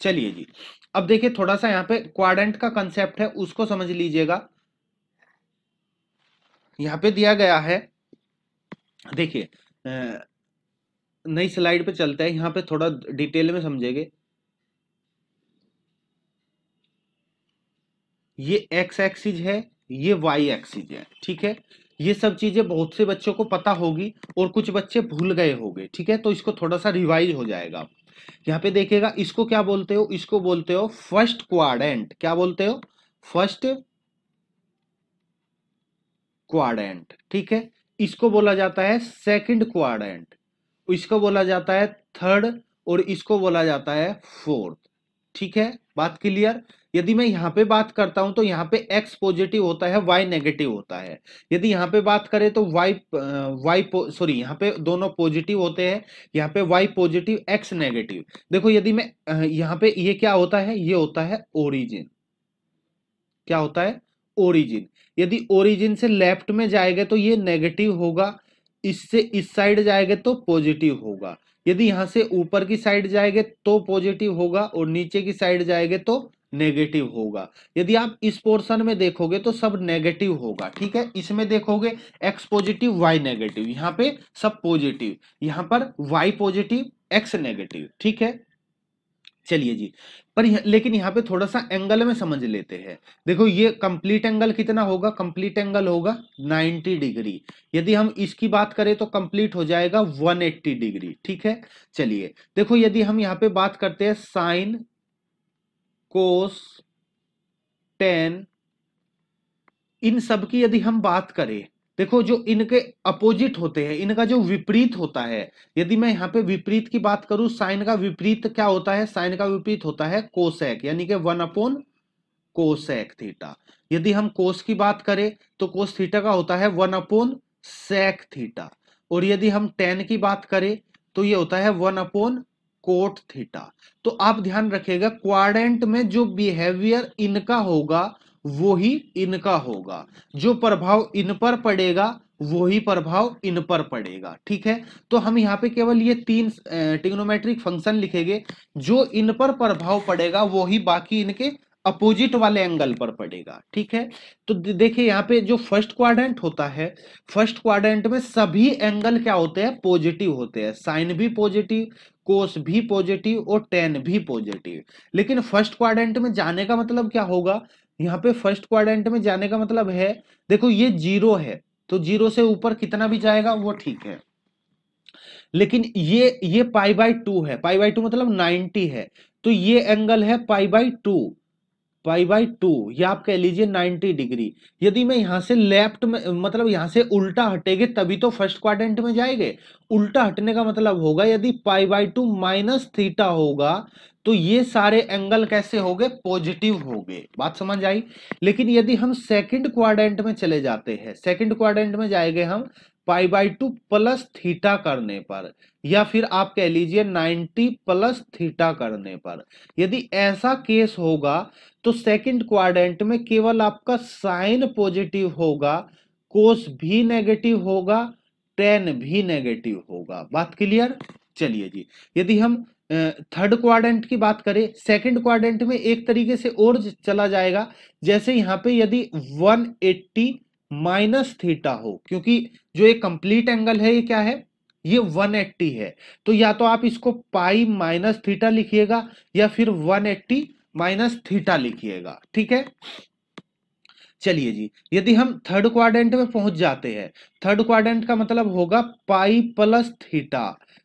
चलिए जी। अब देखिए थोड़ा सा यहाँ पे क्वाड्रेंट का कंसेप्ट है, उसको समझ लीजिएगा। यहाँ पे दिया गया है, देखिए नई स्लाइड पे चलते हैं, यहाँ पे थोड़ा डिटेल में समझेंगे। ये एक्स एक्सिज है, ये वाई एक्सिज है, ठीक है? ये सब चीज़ें बहुत से बच्चों को पता होगी और कुछ बच्चे भूल गए होंगे, ठीक है? तो इसको थोड़ा सा रिवाइज हो जाएगा। यहाँ पे देखिएगा, इसको क्या बोलते हो? इसको बोलते हो फ़र्स्ट क्वाड्रेंट क्या बोलते हो? फ़र्स्ट क्वाड्रेंट ठीक है? इसको बोला जाता है सेकंड क्वाड्रेंट इसको बोला जाता है थर्ड और इसको बोला जाता है फोर्थ ठीक है? बात क्लियर? यदि मैं यहाँ पे बात करता हूँ तो यहाँ पे x पॉजिटिव होता है, y नेगेटिव होता है। यदि यहाँ पे बात करें तो y y सॉरी यहाँ पे दोनों पॉजिटिव होते हैं, यहाँ पे y पॉजिटिव x नेगेटिव देखो, यदि मैं यहाँ पे ये क्या होता है? ये होता है ओरिजिन क्या होता है? ओरिजिन यदि ओरिजिन से लेफ़्ट में जाएगा तो ये नेगेटिव होगा, इससे इस साइड जाएगा तो पॉजिटिव होगा। यदि यहाँ से ऊपर की साइड जाएँगे तो पॉजिटिव होगा और नीचे की साइड जाएँगे तो नेगेटिव होगा। यदि आप इस पोर्शन में देखोगे तो सब नेगेटिव होगा, ठीक है? इसमें देखोगे एक्स पॉजिटिव वाई नेगेटिव। यहाँ पे सब पॉजिटिव, यहाँ पर वाई पॉजिटिव एक्स नेगेटिव, ठीक है? चलिए जी। पर यह, लेकिन यहाँ पे थोड़ा सा एंगल में समझ लेते हैं। देखो ये कंप्लीट एंगल कितना होगा? कंप्लीट एंगल होगा 90 डिग्री। यदि हम इसकी बात करें तो कंप्लीट हो जाएगा 180 डिग्री। ठीक है? चलिए। देखो यदि हम यहाँ पे बात करते हैं साइन कोस टेन इन सब की यदि हम बात करें देखो, जो इनके अपोजिट होते हैं, इनका जो विपरीत होता है, यदि मैं यहाँ पे विपरीत की बात करूँ, साइन का विपरीत क्या होता है? साइन का विपरीत होता है कोसेक यानी कि वन अपोन कोसेक थीटा यदि हम कोस की बात करें तो कोस थीटा का होता है वन अपोन सेक थीटा और यदि हम टेन की बात करें तो ये होता है वन अपोन कोट थीटा तो आप ध्यान रखिएगा क्वाड्रेंट में जो बिहेवियर इनका होगा वो ही इनका होगा। जो प्रभाव इन पर पड़ेगा वही प्रभाव इन पर पड़ेगा। ठीक है? तो हम यहाँ पे केवल ये तीन टिग्नोमेट्रिक फ़ंक्शन लिखेंगे। जो इन पर प्रभाव पड़ेगा वही बाकी इनके अपोजिट वाले एंगल पर पड़ेगा। ठीक है? तो देखिए यहाँ पे जो फ़र्स्ट क्वाड्रेंट होता है, फ़र्स्ट क्वाड्रेंट में सभी एंगल क्या होते हैं? पॉजिटिव होते हैं। साइन भी पॉजिटिव, कोस भी पॉजिटिव और टेन भी पॉजिटिव। लेकिन फ़र्स्ट क्वाड्रेंट में जाने का मतलब क्या होगा? यहाँ पे फ़र्स्ट क्वाड्रेंट में जाने का मतलब है, देखो ये ज़ीरो है तो ज़ीरो से ऊपर कितना भी जाएगा वो ठीक है। लेकिन ये ये पाई बाई टू है पाई बाई टू मतलब नाइनटी है तो ये एंगल है pi by two pi by two या आप कह लीजिए नाइनटी डिग्री यदि मैं यहाँ से लेफ़्ट में मतलब यहाँ से उल्टा हटेगे, तभी तो फ़र्स्ट क्वाड्रेंट में जाएँगे। उल्टा हटने का मतलब होगा यदि pi by two minus theta होगा तो ये सारे एंगल कैसे हो गए? पॉजिटिव हो गए। बात समझ आई? लेकिन यदि हम सेकंड क्वाड्रेंट में चले जाते हैं सेकंड क्वाड्रेंट में जाएँगे हम pi by two plus theta करने पर, या फिर आप कह लीजिए 90 प्लस थीटा करने पर। यदि ऐसा केस होगा तो सेकंड क्वाड्रेंट में केवल आपका साइन पॉजिटिव होगा कोस भी नेगेटिव होगा टेन भी नेगेटिव होगा। बात क्लियर चलिए जी। यदि हम थर्ड क्वाड्रेंट की बात करें सेकंड क्वाड्रेंट में एक तरीके से और चला जाएगा। जैसे यहाँ पे यदि 180 माइनस थीटा हो, क्योंकि जो एक कंप्लीट एंगल है, ये क्या है? ये 180 है। तो या तो आप इसको पाई माइनस थीटा लिखिएगा, या फिर 180 माइनस थीटा लिखिएगा। ठीक है? चलिए जी, यदि हम थर्ड क्वाड्रेंट में पहुँच जाते हैं थर्ड क्वाड्रेंट का मतलब होगा पाई प्लस थीटा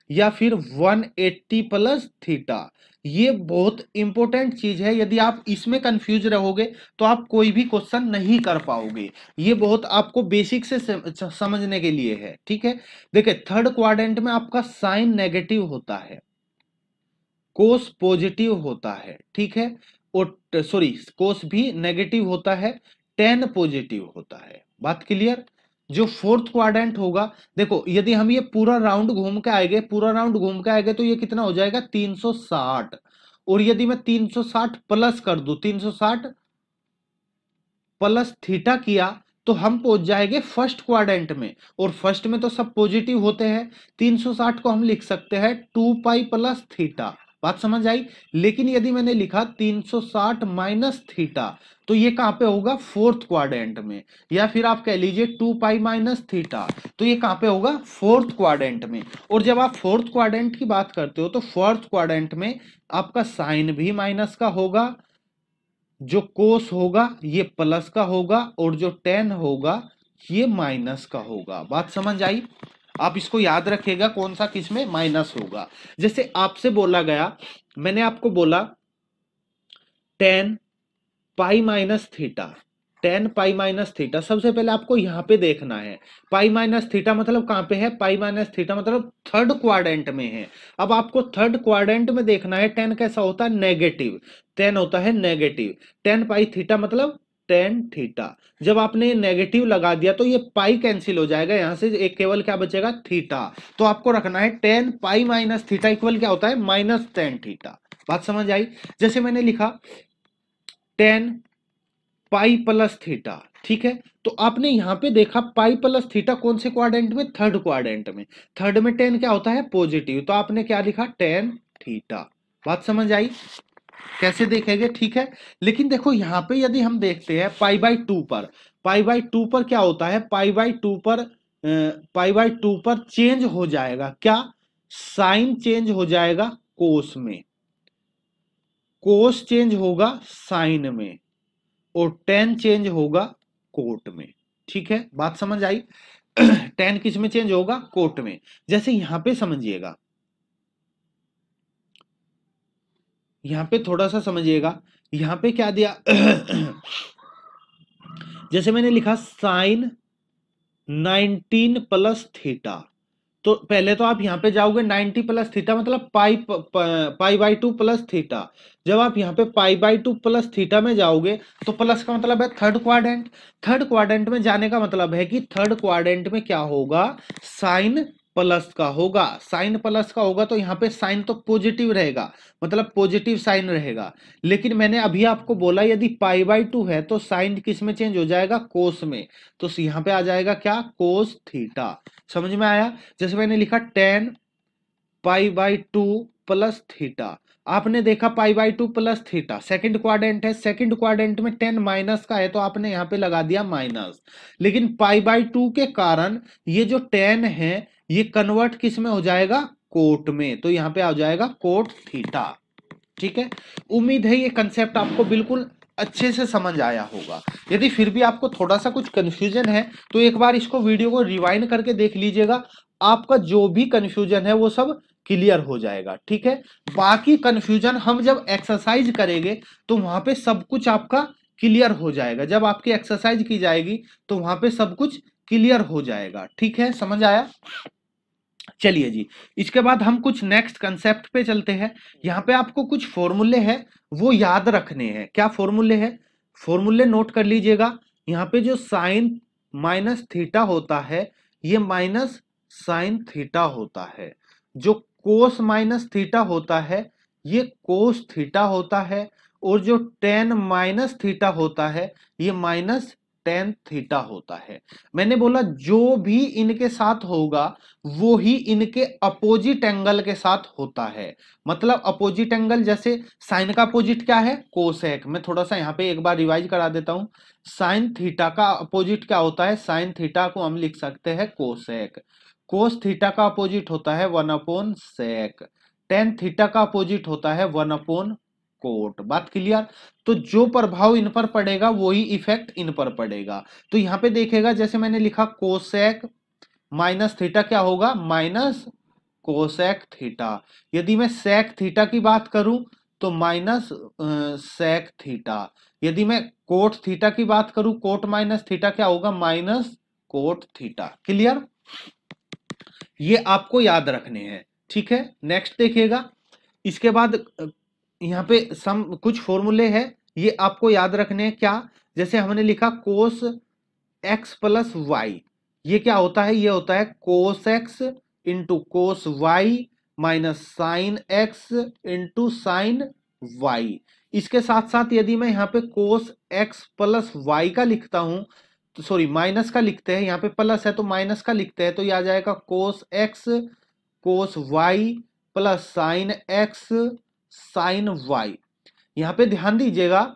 या फिर 180 प्लस थीटा। ये बहुत इंपॉर्टेंट चीज़ है। यदि आप इसमें कंफ्यूज रहोगे तो आप कोई भी क्वेश्चन नहीं कर पाओगे। ये बहुत आपको बेसिक से समझने के लिए है, ठीक है? देखिए थर्ड क्वाड्रेंट में आपका साइन नेगेटिव होता है। कोस पॉजिटिव होता है, ठीक है? और सॉरी कोस भी नेगेटिव होता है टेन पॉजिटिव होता है। बात क्लियर जो फोर्थ क्वाड्रेंट होगा, देखो, यदि हम ये पूरा राउंड घूम के आएँगे पूरा राउंड घूम के आएँगे तो ये कितना हो जाएगा? 360 और यदि मैं 360 प्लस कर दू 360 प्लस थीटा किया तो हम पहुँच जाएँगे फ़र्स्ट क्वाड्रेंट में। और फ़र्स्ट में तो सब पॉजिटिव होते हैं। 360 को हम लिख सकते हैं टू पाई प्लस थीटा। बात समझ आई? लेकिन यदि मैंने लिखा 360 माइनस थीटा तो ये कहाँ पे होगा? फोर्थ क्वाड्रेंट में। या फिर आप कह लीजिए टू पाई माइनस थीटा तो ये कहाँ पे होगा? फोर्थ क्वाड्रेंट में। और जब आप फोर्थ क्वाड्रेंट की बात करते हो तो फोर्थ क्वाड्रेंट में आपका साइन भी माइनस का होगा, जो कोस होगा, ये प्लस का होगा, और जो टेन होगा, ये माइनस का होगा। बात समझ आई? आप इसको याद रखिएगा कौन सा किसमें माइनस होगा। जैसे आपसे बोला गया, मैंने आपको बोला tan pi minus theta tan pi minus theta सबसे पहले आपको यहाँ पे देखना है। पाई माइनस थीटा मतलब कहाँ पे है? पाई माइनस थीटा मतलब थर्ड क्वाड्रेंट में है। अब आपको थर्ड क्वाड्रेंट में देखना है टेन कैसा होता है? नेगेटिव टेन होता है नेगेटिव टेन पाई थीटा मतलब टेन थीटा जब आपने नेगेटिव लगा दिया तो ये पाई कैंसिल हो जाएगा। यहाँ से एक केवल क्या बचेगा? थीटा तो आपको रखना है tan pi minus theta equal क्या होता है? माइनस टेन थीटा बात समझ आई? जैसे मैंने लिखा टेन पाई प्लस थीटा ठीक है? तो आपने यहाँ पे देखा पाई प्लस थीटा कौन से क्वाड्रेंट में? थर्ड क्वाड्रेंट में। थर्ड में टेन क्या होता है? पॉजिटिव तो आपने क्या लिखा? टेन थीटा बात समझ आई? कैसे देखेंगे? ठीक है। लेकिन देखो, यहाँ पे यदि हम देखते हैं पाई बाई टू पर, पाई बाई टू पर क्या होता है? पाई बाई टू पर पाई बाई टू पर चेंज हो जाएगा। क्या? साइन चेंज हो जाएगा कोस में। कोस चेंज होगा साइन में और टेन चेंज होगा कोट में। ठीक है? बात समझ आई? टेन किसमें चेंज होगा? कोट में। जैसे यहाँ पे समझिएगा। यहाँ पे थोड़ा सा समझिएगा, यहाँ पे क्या दिया जैसे मैंने लिखा साइन 19 प्लस थीटा तो पहले तो आप यहाँ पे जाओगे 90 प्लस थीटा मतलब pi pi by two plus theta, जब आप यहाँ पे pi by two plus theta में जाओगे तो प्लस का मतलब है थर्ड क्वाड्रेंट थर्ड क्वाड्रेंट में जाने का मतलब है कि थर्ड क्वाड्रेंट में क्या होगा, साइन प्लस का होगा। साइन प्लस का होगा तो यहाँ पे साइन तो पॉजिटिव रहेगा मतलब पॉजिटिव साइन रहेगा। लेकिन मैंने अभी आपको बोला यदि पाई बाई टू है तो साइन किसमें चेंज हो जाएगा? कोस में। तो यहाँ पे आ जाएगा क्या? Cos theta. समझ में आया? जैसे मैंने लिखा tan pi by two plus theta. आपने देखा pi by two plus theta, second quadrant है, सेकंड क्वाड्रेंट में टेन माइनस का है तो आपने यहाँ पे लगा दिया माइनस। लेकिन पाई बाई टू के कारण ये जो टेन है, ये कन्वर्ट किसमें हो जाएगा? कोट में। तो यहाँ पे आ जाएगा कोट थीटा। ठीक है? उम्मीद है ये कंसेप्ट आपको बिल्कुल अच्छे से समझ आया होगा। यदि फिर भी आपको थोड़ा सा कुछ कंफ्यूजन है तो एक बार इसको वीडियो को रिवाइंड करके देख लीजिएगा। आपका जो भी कंफ्यूजन है, वो सब क्लियर हो जाएगा, ठीक है? बाकी कंफ्यूजन हम जब एक्सरसाइज करेंगे तो वहाँ पे सब कुछ आपका क्लियर हो जाएगा। जब आपकी एक्सरसाइज की जाएगी तो वहाँ पे सब कुछ क्लियर हो जाएगा, ठीक है? समझ आया? चलिए जी, इसके बाद हम कुछ नेक्स्ट कंसेप्ट पे चलते हैं। यहाँ पे आपको कुछ फॉर्मूले हैं, वो याद रखने हैं। क्या फॉर्मूले है? फॉर्मूले नोट कर लीजिएगा। यहाँ पे जो साइन माइनस थीटा होता है, ये माइनस साइन थीटा होता है, जो कोस माइनस थीटा होता है, ये कोस थीटा होता है और जो टेन माइनस थीटा होता है, ये माइनस टेन थीटा होता है। मैंने बोला जो भी इनके साथ होगा, वो ही इनके अपोजिट एंगल के साथ होता है। मतलब अपोजिट एंगल जैसे साइन का अपोजिट क्या है? कोसेक मैं थोड़ा सा यहाँ पे एक बार रिवाइज करा देता हूँ। साइन थीटा का अपोजिट क्या होता है? साइन थीटा को हम लिख सकते हैं कोसेक कोस थीटा का अपोजिट होता है one upon sec tan theta का अपोजिट होता है वन अपोन कोट बात क्लियर तो जो प्रभाव इन पर पड़ेगा, वही इफ़ेक्ट इन पर पड़ेगा। तो यहाँ पे देखेगा, जैसे मैंने लिखा कोसेक माइनस थीटा क्या होगा? माइनस कोसेक थीटा यदि मैं सेक थीटा की बात करूँ तो माइनस सेक थीटा यदि मैं कोट थीटा की बात करूँ कोट माइनस थीटा क्या होगा? माइनस कोट थीटा क्लियर ये आपको याद रखने हैं, ठीक है? नेक्स्ट देखिएगा। इसके बाद यहाँ पे सम, कुछ फॉर्मूले हैं, ये आपको याद रखने हैं। क्या? जैसे हमने लिखा कोस एक्स प्लस वाई ये क्या होता है? ये होता है cos x into cos y minus sine x into sine y इसके साथ साथ यदि मैं यहाँ पे कोस एक्स प्लस वाई का लिखता हूँ तो सॉरी माइनस का लिखते हैं, यहाँ पे प्लस है तो माइनस का लिखते हैं तो यह आ जाएगा cos x cos y plus sine x sine y यहाँ पे ध्यान दीजिएगा,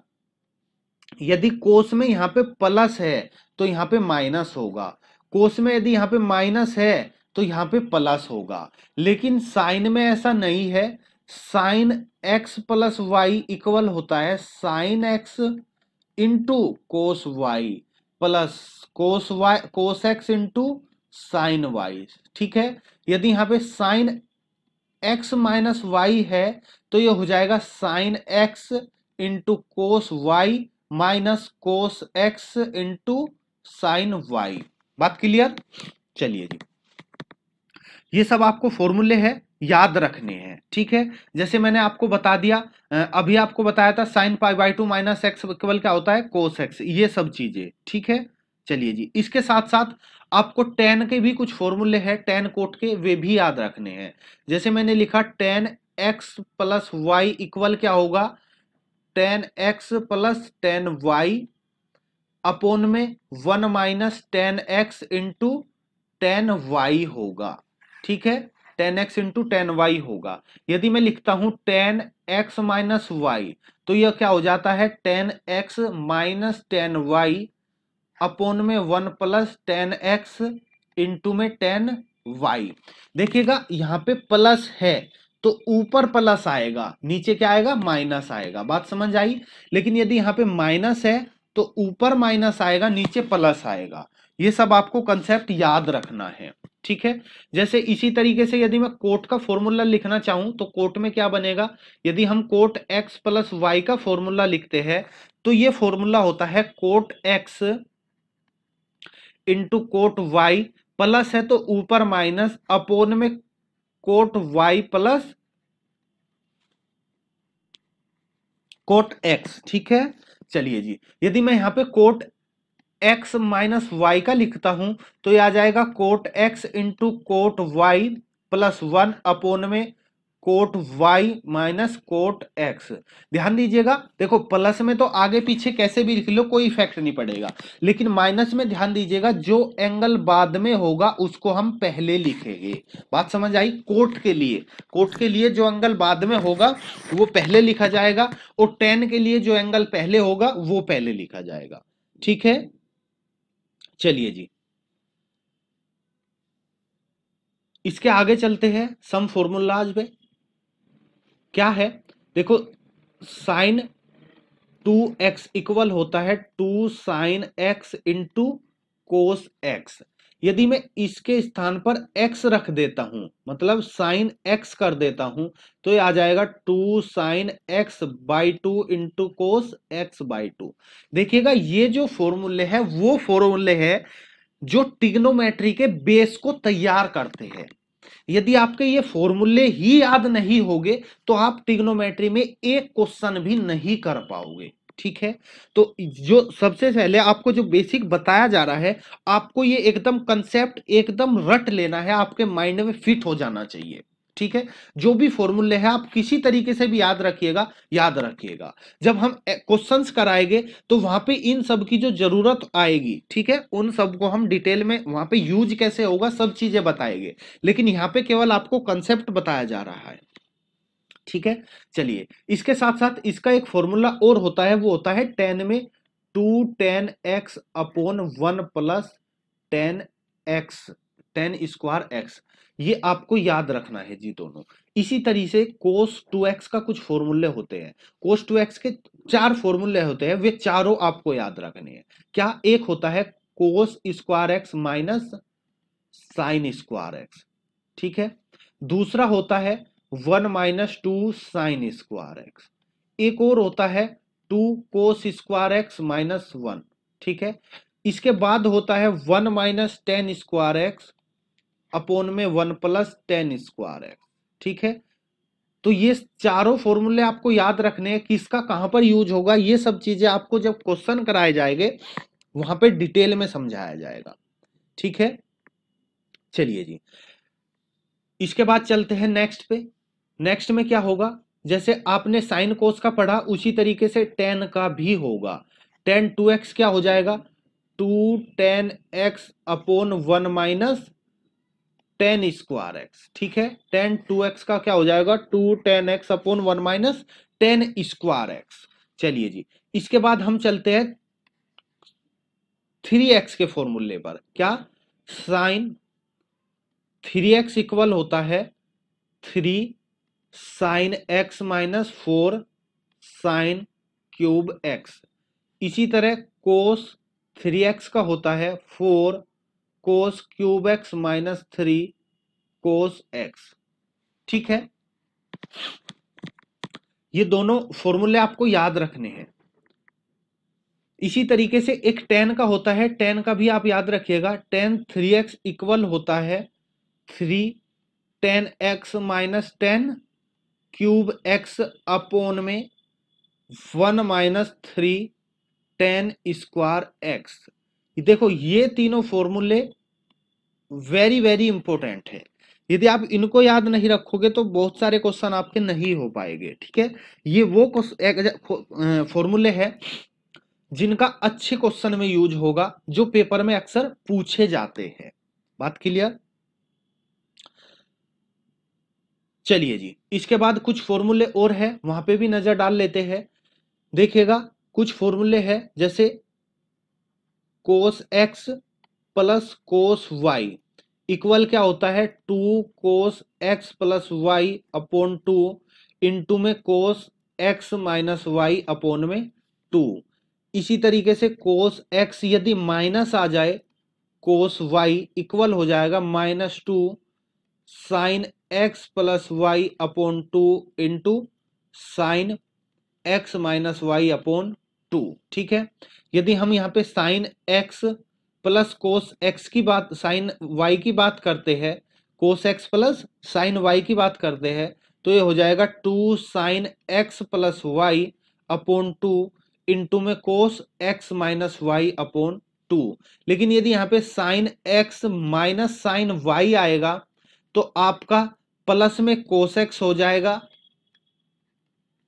यदि कोस में यहाँ पे प्लस है तो यहाँ पे माइनस होगा। कोस में यदि यहाँ पे माइनस है तो यहाँ पे प्लस होगा। लेकिन साइन में ऐसा नहीं है। Sine x plus y equal होता है sine x into cos y plus cos y cos x into sine y ठीक है? यदि यहाँ पे साइन एक्स माइनस वाई है तो ये हो जाएगा sine x into cos y minus cos x into sine y बात क्लियर? चलिए जी। ये सब आपको फॉर्मूले हैं। याद रखने हैं, ठीक है? जैसे मैंने आपको बता दिया अभी आपको बताया था sine pi by two minus x equal क्या होता है? कोस एक्स ये सब चीज़ें, ठीक है? चलिए जी, इसके साथ साथ आपको टेन के भी कुछ फॉर्मूले हैं टेन कोट के, वे भी याद रखने हैं। जैसे मैंने लिखा tan x plus y equal क्या होगा? Tan x plus tan y upon में one minus tan x into tan y होगा, ठीक है? Tan x into tan y होगा। यदि मैं लिखता हूँ टेन एक्स माइनस वाई तो यह क्या हो जाता है? Tan x minus tan y upon में one plus tan x into में टेन वाई। देखिएगा, यहाँ पे प्लस है तो ऊपर प्लस आएगा, नीचे क्या आएगा? माइनस आएगा। बात समझ आई? लेकिन यदि यहाँ पे माइनस है तो ऊपर माइनस आएगा, नीचे प्लस आएगा। ये सब आपको कंसेप्ट याद रखना है। ठीक है? जैसे इसी तरीके से यदि मैं कोट का फॉर्मूला लिखना चाहूँ तो कोट में क्या बनेगा? यदि हम कोट एक्स प्लस वाई का फॉर्मूला लिखते हैं तो ये फॉर्मूला होता है cot x into cot y plus है तो ऊपर माइनस अपोन में cot y plus cot x ठीक है? चलिए जी। यदि मैं यहाँ पे कोट एक्स माइनस वाई का लिखता हूँ तो ये आ जाएगा cot x into cot y plus one upon में cot y minus cot x ध्यान दीजिएगा, देखो प्लस में तो आगे पीछे कैसे भी लिख लो, कोई इफ़ेक्ट नहीं पड़ेगा। लेकिन माइनस में ध्यान दीजिएगा, जो एंगल बाद में होगा, उसको हम पहले लिखेंगे। बात समझ आई? कोट के लिए। कोट के लिए जो एंगल बाद में होगा, वो पहले लिखा जाएगा, और टेन के लिए जो एंगल पहले होगा, वो पहले लिखा जाएगा। ठीक है? चलिए जी। इसके आगे चलते हैं, सम फॉर्मूलाज पे क्या है? देखो साइन टू एक्स इक्वल होता है two sine x into cos x यदि मैं इसके स्थान पर x रख देता हूँ मतलब साइन x कर देता हूँ तो ये आ जाएगा two sine x by two into cos x by two. देखिएगा, ये जो फॉर्मूले है, वो फॉर्मूले है जो टिग्नोमेट्री के बेस को तैयार करते हैं। यदि आपके ये फॉर्मूले ही याद नहीं होगे तो आप टिग्नोमेट्री में एक क्वेश्चन भी नहीं कर पाओगे। ठीक है? तो जो सबसे पहले आपको जो बेसिक बताया जा रहा है, आपको ये एकदम कंसेप्ट एकदम रट लेना है, आपके माइंड में फिट हो जाना चाहिए। ठीक है? जो भी फॉर्मूले है, आप किसी तरीके से भी याद रखिएगा याद रखिएगा। जब हम क्वेश्चंस कराएँगे तो वहाँ पे इन सब की जो ज़रूरत आएगी, ठीक है? उन सबको हम डिटेल में, वहाँ पे यूज़ कैसे होगा, सब चीज़ें बताएँगे। लेकिन यहाँ पे केवल आपको कंसेप्ट बताया जा रहा है। ठीक है? चलिए, इसके साथ साथ इसका एक फॉर्मूला और होता है, वो होता है टेन में two tan x upon one plus tan x tan square x ये आपको याद रखना है जी दोनों। इसी तरीके से कोस टू एक्स का कुछ फॉर्मूले होते हैं। कोस टू एक्स के चार फॉर्मूले होते हैं, वे चारों आपको याद रखने हैं। क्या एक होता है cos square x minus sine square x ठीक है? दूसरा होता है one minus two sine square x. एक और होता है two cos square x minus one, ठीक है? इसके बाद होता है one minus tan square x upon में one plus tan square x, ठीक है? तो ये चारों फॉर्मूले आपको याद रखने हैं किसका कहाँ पर यूज़ होगा। ये सब चीज़ें आपको जब क्वेश्चन कराए जाएँगे, वहाँ पे डिटेल में समझाया जाएगा, ठीक है? चलिए जी। इसके बाद चलते हैं नेक्स्ट पे। नेक्स्ट में क्या होगा? जैसे आपने साइन कोस का पढ़ा, उसी तरीके से टेन का भी होगा। टेन टू एक्स क्या हो जाएगा? Two tan x upon one minus tan square x ठीक है? टेन टू एक्स का क्या हो जाएगा? Two tan x upon one minus tan square x चलिए जी, इसके बाद हम चलते हैं थ्री एक्स के फॉर्मूले पर। क्या? साइन थ्री एक्स इक्वल होता है three sine x minus four sine cube x. इसी तरह कोस थ्री एक्स का होता है four, cos cube x minus three, cos x. ठीक है? ये दोनों फॉर्मूले आपको याद रखने हैं। इसी तरीके से एक टेन का होता है टेन का भी आप याद रखिएगा। टेन थ्री एक्स इक्वल होता है three tan x minus tan cube x upon में one minus three tan square x. देखो, ये तीनों फॉर्मूले वेरी वेरी इंपॉर्टेंट है। यदि आप इनको याद नहीं रखोगे तो बहुत सारे क्वेश्चन आपके नहीं हो पाएँगे, ठीक है? ये वो फॉर्मूले है जिनका अच्छे क्वेश्चन में यूज़ होगा, जो पेपर में अक्सर पूछे जाते हैं। बात क्लियर? चलिए जी। इसके बाद कुछ फॉर्मूले और है, वहाँ पे भी नज़र डाल लेते हैं। देखिएगा, कुछ फॉर्मूले है, जैसे cos x plus cos y equal क्या होता है? Two cos x plus y upon two into में cos x minus y upon में टू इसी तरीके से कोस एक्स यदि माइनस आ जाए कोस वाई इक्वल हो जाएगा minus two sine x plus y upon two into sine x minus y upon two ठीक है? यदि हम यहाँ पे sine x plus cos x की बात साइन वाई की बात करते हैं cos x plus sine y की बात करते हैं तो ये हो जाएगा two sine x plus y upon two into में cos x minus y upon two लेकिन यदि यहाँ पे sine x minus sine y आएगा तो आपका प्लस में कोस एक्स हो जाएगा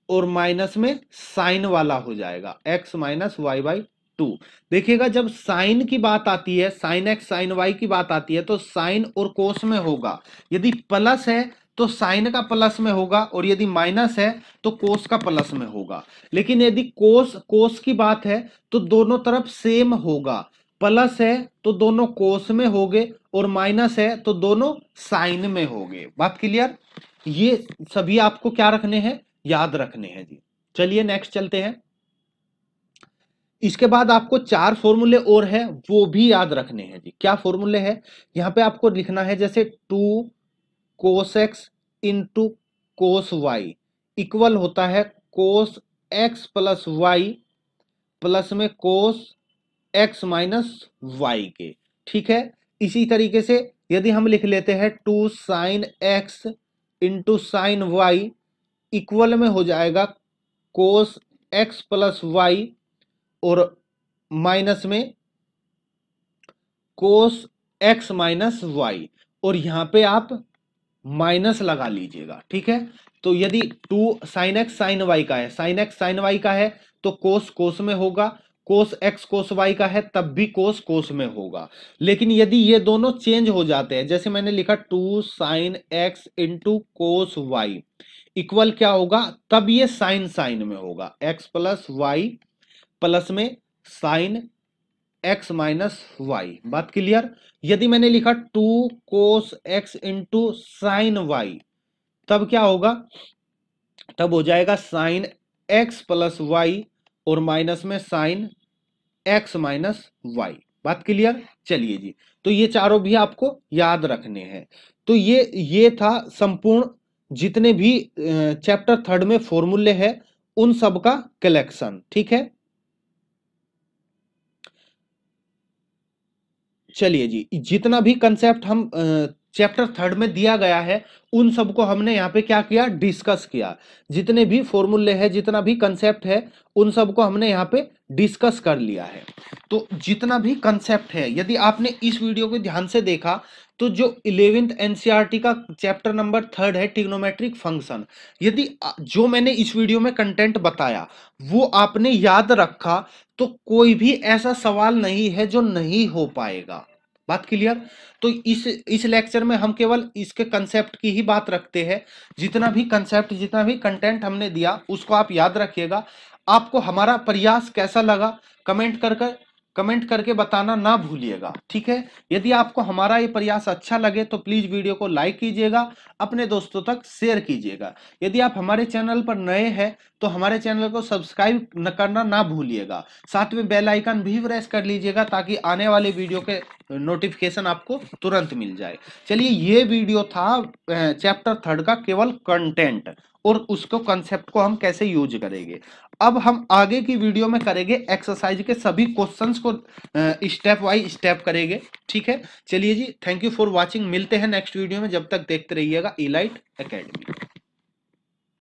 और माइनस में साइन वाला हो जाएगा x minus y by two देखिएगा, जब साइन की बात आती है साइन एक्स साइन वाई की बात आती है तो साइन और कोस में होगा। यदि प्लस है तो साइन का प्लस में होगा और यदि माइनस है तो कोस का प्लस में होगा। लेकिन यदि कोस कोस की बात है तो दोनों तरफ़ सेम होगा। प्लस है तो दोनों कोस में हो गए और माइनस है तो दोनों साइन में हो गए बात क्लियर? ये सभी आपको क्या रखने हैं? याद रखने हैं जी। चलिए नेक्स्ट चलते हैं। इसके बाद आपको चार फॉर्मूले और है, वो भी याद रखने हैं जी। क्या फॉर्मूले है? यहाँ पे आपको लिखना है जैसे two cos x into cos y equal होता है cos x plus y plus में कोस एक्स माइनस वाई के, ठीक है? इसी तरीके से यदि हम लिख लेते हैं two sine x into sine y equal में हो जाएगा कोस एक्स प्लस वाई और माइनस में कोस एक्स माइनस वाई। और यहाँ पे आप माइनस लगा लीजिएगा, ठीक है? तो यदि two sine x sine y का है, साइन एक्स साइन वाई का है तो कोस कोस में होगा कोस एक्स कोस वाई का है, तब भी कोस कोस में होगा। लेकिन यदि ये दोनों चेंज हो जाते हैं, जैसे मैंने लिखा two sine x into cos y equal क्या होगा? तब ये साइन साइन में होगा। एक्स प्लस वाई प्लस में साइन एक्स माइनस वाई बात क्लियर यदि मैंने लिखा two cos x into sine y तब क्या होगा? तब हो जाएगा साइन एक्स प्लस वाई और माइनस में साइन एक्स माइनस वाई बात क्लियर? चलिए जी। तो ये चारों भी आपको याद रखने हैं। तो ये ये था संपूर्ण जितने भी चैप्टर थर्ड में फॉर्मूले है, उन सब का कलेक्शन ठीक है? चलिए जी। जितना भी कंसेप्ट हम चैप्टर थर्ड में दिया गया है, उन सबको हमने यहाँ पे क्या किया? डिस्कस किया। जितने भी फॉर्मूले हैं, जितना भी कंसेप्ट है, उन सबको हमने यहाँ पे डिस्कस कर लिया है। तो जितना भी कंसेप्ट है, यदि आपने इस वीडियो को ध्यान से देखा तो जो इलेवेंथ एनसीईआरटी का चैप्टर नंबर थर्ड है टिग्नोमेट्रिक फ़ंक्शन यदि जो मैंने इस वीडियो में कंटेंट बताया, वो आपने याद रखा तो कोई भी ऐसा सवाल नहीं है जो नहीं हो पाएगा। बात क्लियर? तो इस इस लेक्चर में हम केवल इसके कंसेप्ट की ही बात रखते हैं। जितना भी कंसेप्ट जितना भी कंटेंट हमने दिया, उसको आप याद रखिएगा। आपको हमारा प्रयास कैसा लगा? कमेंट कर कर कमेंट करके बताना ना भूलिएगा, ठीक है? यदि आपको हमारा ये प्रयास अच्छा लगे तो प्लीज़ वीडियो को लाइक कीजिएगा, अपने दोस्तों तक शेयर कीजिएगा। यदि आप हमारे चैनल पर नए हैं तो हमारे चैनल को सब्सक्राइब न करना ना भूलिएगा। साथ में बेल आइकन भी प्रेस कर लीजिएगा ताकि आने वाले वीडियो के नोटिफिकेशन आपको तुरंत मिल जाए। चलिए, ये वीडियो था चैप्टर थर्ड का केवल कंटेंट और उसको कंसेप्ट को हम कैसे यूज़ करेंगे? अब हम आगे की वीडियो में करेंगे एक्सरसाइज के सभी क्वेश्चंस को स्टेप वाई स्टेप करेंगे, ठीक है? चलिए जी थैंक यू फॉर वाचिंग मिलते हैं नेक्स्ट वीडियो में, जब तक देखते रहिएगा इलाइट एकेडमी